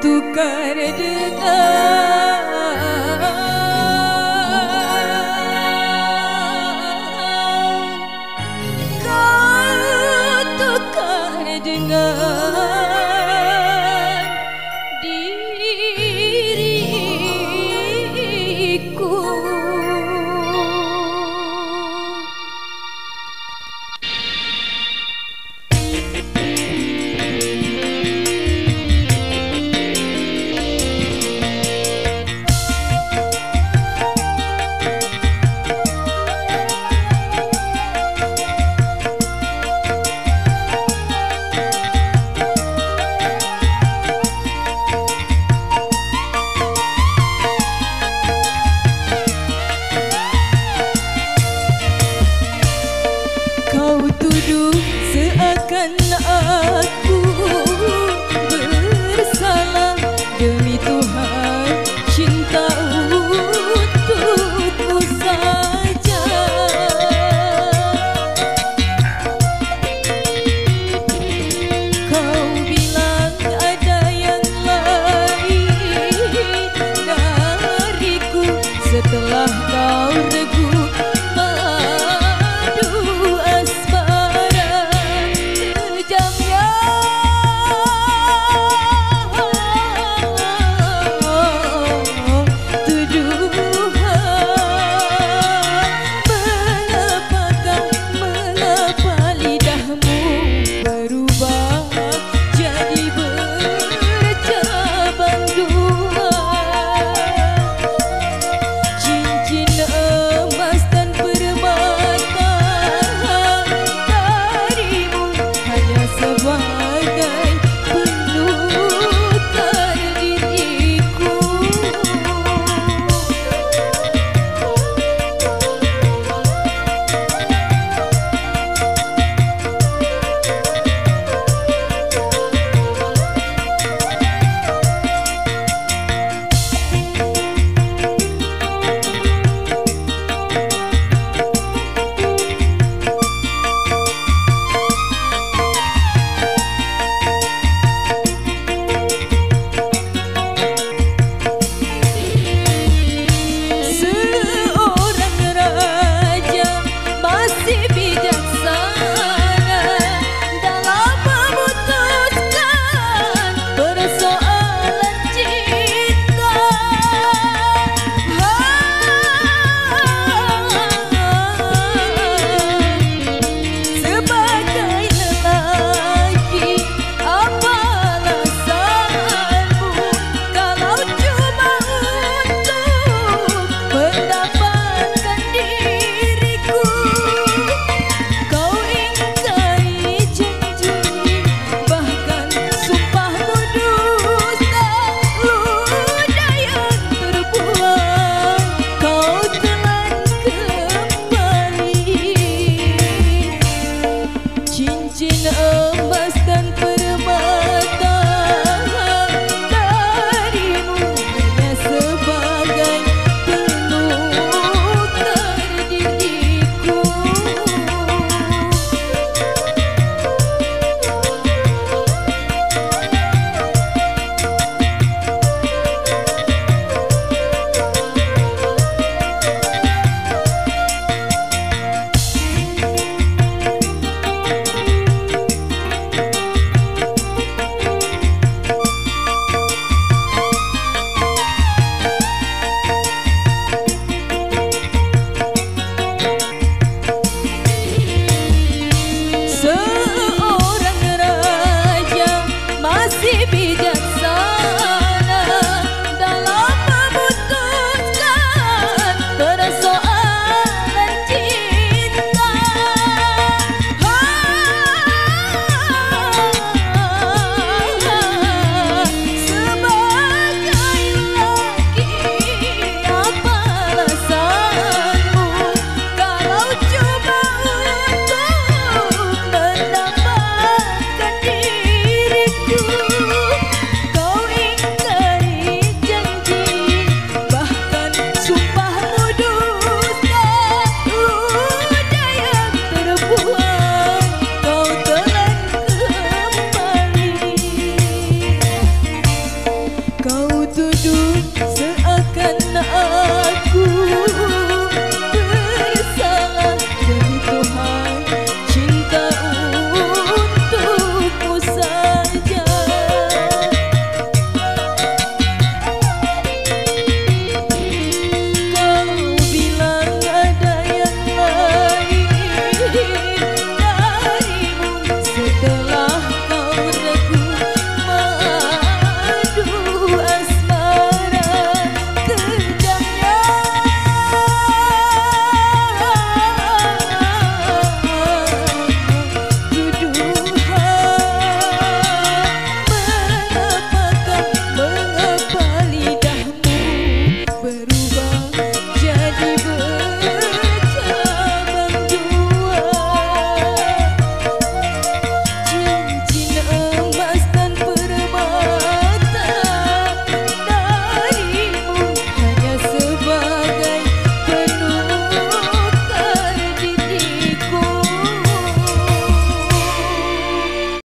tukar dengar dengar